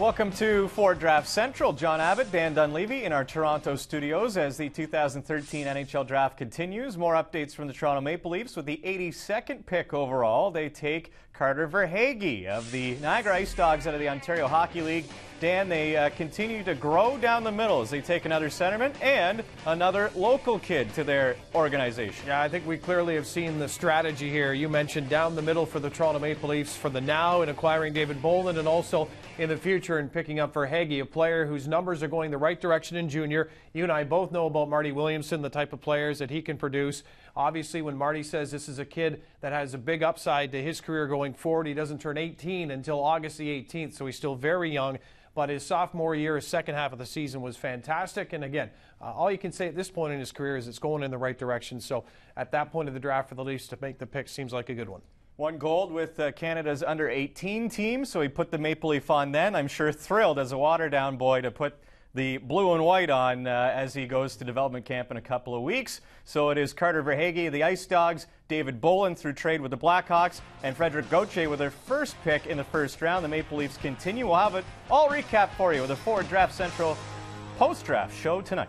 Welcome to Ford Draft Central. John Abbott, Dan Dunleavy in our Toronto studios as the 2013 NHL Draft continues. More updates from the Toronto Maple Leafs with the 82nd pick overall. They take Carter Verhaeghe of the Niagara Ice Dogs out of the Ontario Hockey League. Dan, they uh, continue to grow down the middle as they take another centerman and another local kid to their organization. Yeah, I think we clearly have seen the strategy here. You mentioned down the middle for the Toronto Maple Leafs for the now in acquiring David Bolland and also in the future in picking up Verhaeghe, a player whose numbers are going the right direction in junior. You and I both know about Marty Williamson, the type of players that he can produce. Obviously, when Marty says this is a kid that has a big upside to his career going forward, he doesn't turn 18 until August the 18th, so he's still very young but his sophomore year, his second half of the season was fantastic. And again, uh, all you can say at this point in his career is it's going in the right direction. So at that point of the draft for the Leafs to make the pick seems like a good one. Won gold with uh, Canada's under 18 team, so he put the Maple Leaf on then. I'm sure thrilled as a Waterdown boy to put the blue and white on uh, as he goes to development camp in a couple of weeks. So it is Carter Verhaeghe, the Ice Dogs, David Bolland through trade with the Blackhawks, and Frederik Gauthier with their first pick in the first round. The Maple Leafs continue. We'll have it all recap for you with a Ford Draft Central post-draft show tonight.